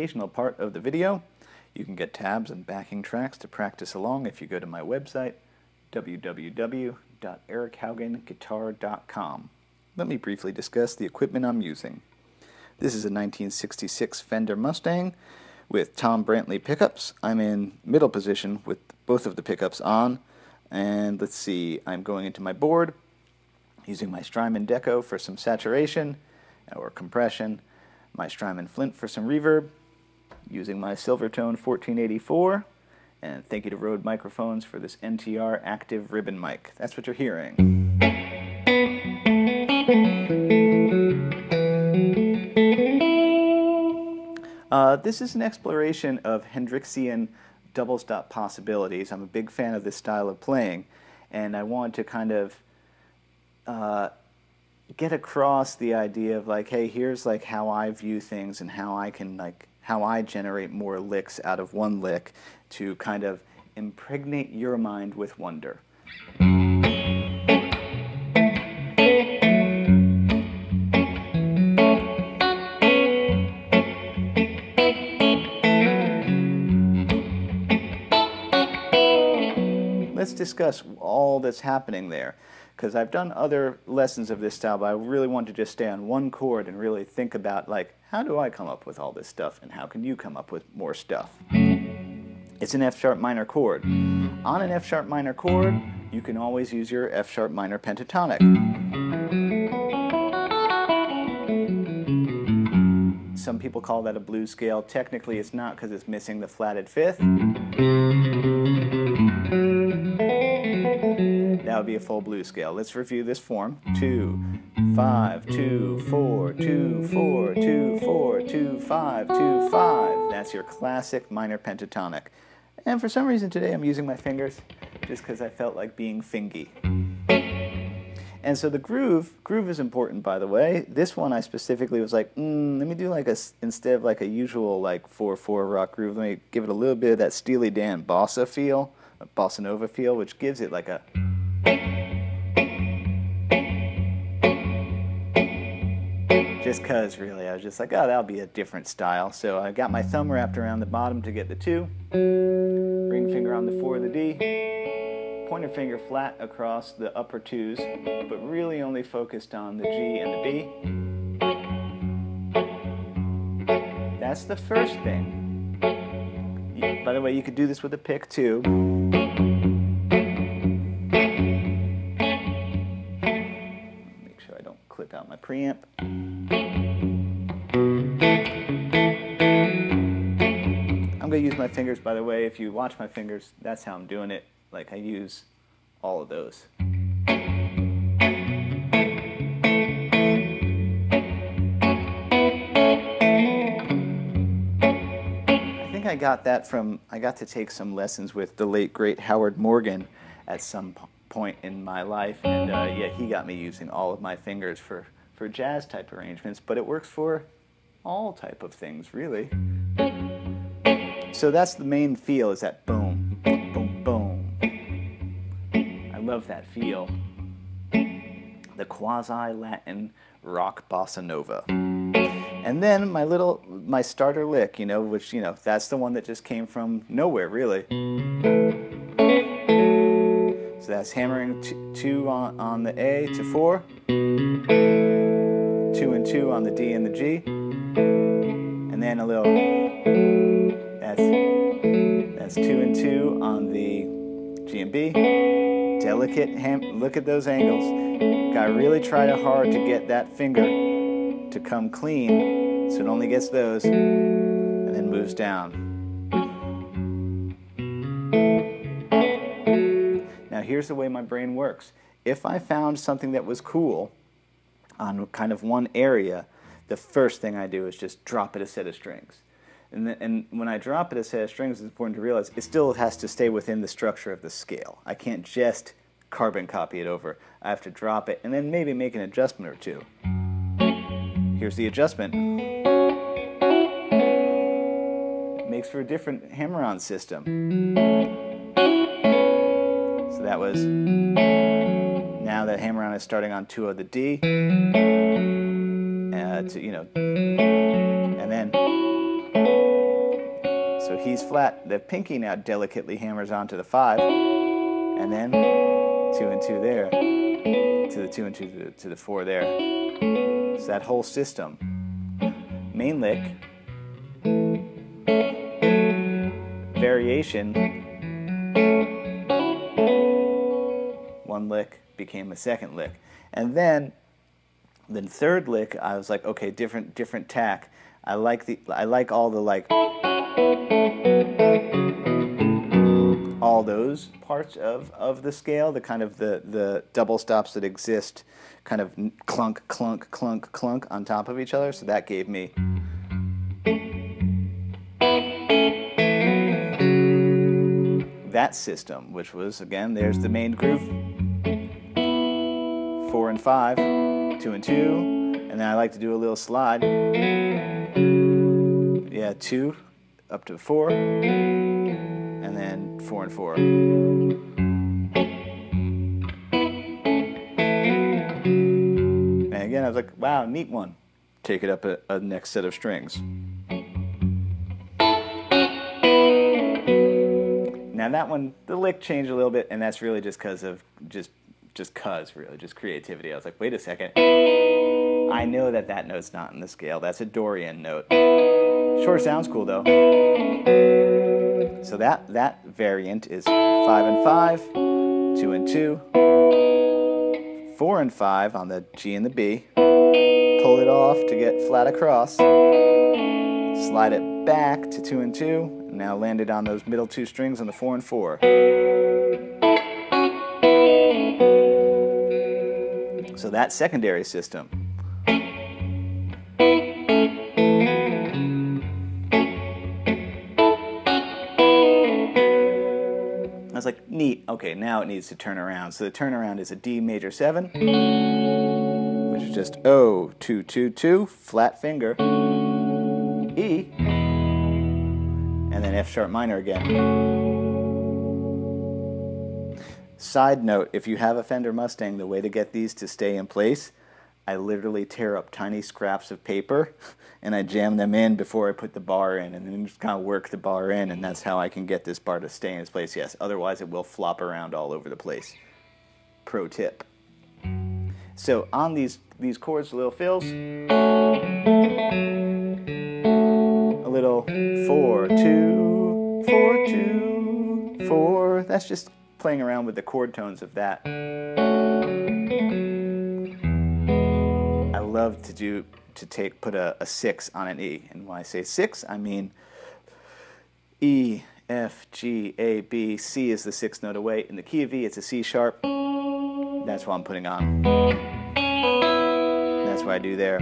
educational part of the video. You can get tabs and backing tracks to practice along if you go to my website, www.erichaugenguitar.com. Let me briefly discuss the equipment I'm using. This is a 1966 Fender Mustang with Tom Brantley pickups. I'm in middle position with both of the pickups on. And let's see, I'm going into my board using my Strymon Deco for some saturation or compression, my Strymon Flint for some reverb, using my Silvertone 1484, and thank you to Rode Microphones for this NTR active ribbon mic. That's what you're hearing. Uh, this is an exploration of Hendrixian double stop possibilities. I'm a big fan of this style of playing, and I want to kind of uh, get across the idea of like, hey, here's like how I view things and how I can like how I generate more licks out of one lick to kind of impregnate your mind with wonder. let's discuss all that's happening there. Because I've done other lessons of this style, but I really want to just stay on one chord and really think about, like, how do I come up with all this stuff, and how can you come up with more stuff? It's an F sharp minor chord. On an F sharp minor chord, you can always use your F sharp minor pentatonic. Some people call that a blues scale. Technically, it's not because it's missing the flatted fifth. Would be a full blues scale. Let's review this form. Two, five, two, four, two, four, two, four, two, five, two, five. That's your classic minor pentatonic. And for some reason today I'm using my fingers just because I felt like being fingy. And so the groove, groove is important by the way. This one I specifically was like, mm, let me do like a, instead of like a usual like 4-4 rock groove, let me give it a little bit of that Steely Dan bossa feel, bossa nova feel, which gives it like a just cause really. I was just like oh that'll be a different style. So I got my thumb wrapped around the bottom to get the two. Ring finger on the four of the D. Pointer finger flat across the upper twos but really only focused on the G and the B. That's the first thing. By the way you could do this with a pick too out my preamp. I'm going to use my fingers, by the way. If you watch my fingers, that's how I'm doing it. Like I use all of those. I think I got that from, I got to take some lessons with the late, great Howard Morgan at some point in my life, and uh, yeah, he got me using all of my fingers for, for jazz type arrangements, but it works for all type of things, really. So that's the main feel, is that boom, boom, boom. I love that feel. The quasi-Latin rock bossa nova. And then my little, my starter lick, you know, which, you know, that's the one that just came from nowhere, really that's hammering two on, on the A to four, two and two on the D and the G, and then a little, that's, that's two and two on the G and B. Delicate ham, look at those angles. Gotta really try hard to get that finger to come clean, so it only gets those, and then moves down. Here's the way my brain works. If I found something that was cool on kind of one area, the first thing I do is just drop it a set of strings. And, the, and when I drop it a set of strings, it's important to realize it still has to stay within the structure of the scale. I can't just carbon copy it over. I have to drop it and then maybe make an adjustment or two. Here's the adjustment. Makes for a different hammer-on system. So that was, now that hammer-on is starting on two of the D, uh, to, you know, and then So he's flat. The pinky now delicately hammers onto the five, and then two and two there, to the two and two to the, to the four there. So that whole system. Main lick, variation, one lick became a second lick. And then then third lick, I was like, okay, different different tack. I like the I like all the like all those parts of, of the scale, the kind of the, the double stops that exist, kind of clunk, clunk, clunk, clunk on top of each other. So that gave me that system, which was again, there's the main groove, and five, two and two, and then I like to do a little slide. Yeah, two up to four, and then four and four. And again, I was like, wow, neat one. Take it up a, a next set of strings. Now that one, the lick changed a little bit, and that's really just because of just just cause really, just creativity. I was like, wait a second, I know that that note's not in the scale. That's a Dorian note. Sure sounds cool though. So that that variant is five and five, two and two, four and five on the G and the B. Pull it off to get flat across. Slide it back to two and two, now landed on those middle two strings on the four and four. So that secondary system. I was like, neat. Okay, now it needs to turn around. So the turnaround is a D major 7, which is just O, 2, 2, 2, flat finger, E, and then F sharp minor again. Side note, if you have a Fender Mustang, the way to get these to stay in place, I literally tear up tiny scraps of paper and I jam them in before I put the bar in and then just kind of work the bar in and that's how I can get this bar to stay in its place. Yes, otherwise it will flop around all over the place. Pro tip. So on these, these chords, little fills, a little four, two, four, two, four. That's just playing around with the chord tones of that. I love to do to take put a, a six on an E, and when I say six, I mean E, F, G, A, B, C is the sixth note away. In the key of E, it's a C sharp. That's what I'm putting on. That's what I do there.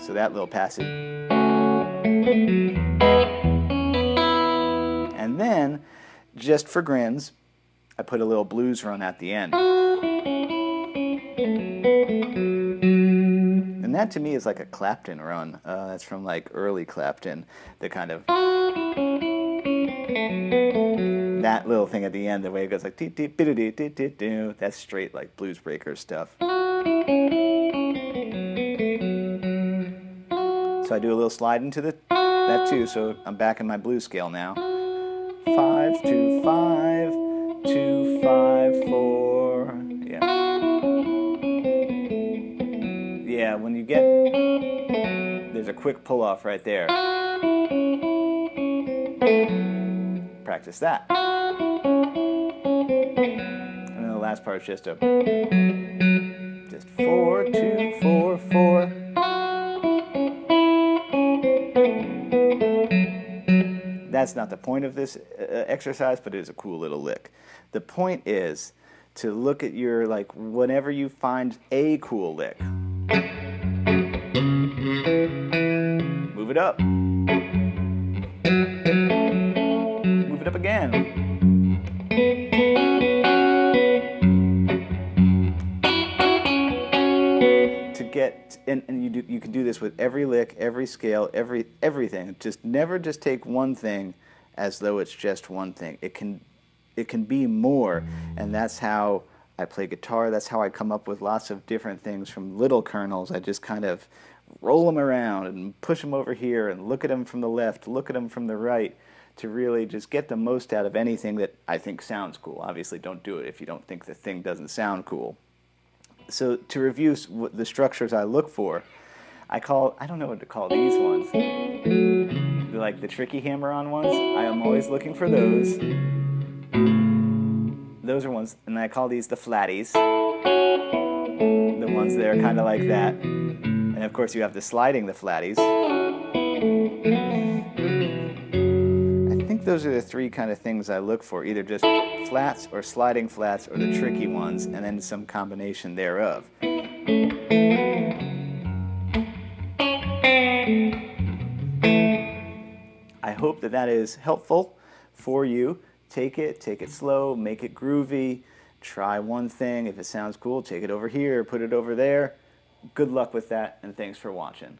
So that little passage. And then, just for grins, I put a little blues run at the end. And that to me is like a Clapton run. Uh, that's from like early Clapton, the kind of that little thing at the end, the way it goes like that's straight like blues breaker stuff. So I do a little slide into the that too. So I'm back in my blues scale now. Five, two, five, two, five, four. Yeah. Yeah, when you get there's a quick pull off right there. Practice that. And then the last part is just a just four, two, four, four. That's not the point of this uh, exercise, but it is a cool little lick. The point is to look at your, like, whenever you find a cool lick, move it up. Move it up again. And, and you, do, you can do this with every lick, every scale, every everything. Just never just take one thing as though it's just one thing. It can, it can be more, and that's how I play guitar. That's how I come up with lots of different things from little kernels. I just kind of roll them around and push them over here and look at them from the left, look at them from the right to really just get the most out of anything that I think sounds cool. Obviously, don't do it if you don't think the thing doesn't sound cool. So to review the structures I look for, I call, I don't know what to call these ones. Like the tricky hammer-on ones, I am always looking for those. Those are ones, and I call these the flatties. The ones that are kind of like that. And of course you have the sliding the flatties. Those are the three kind of things I look for, either just flats or sliding flats or the tricky ones, and then some combination thereof. I hope that that is helpful for you. Take it, take it slow, make it groovy. Try one thing. If it sounds cool, take it over here, put it over there. Good luck with that, and thanks for watching.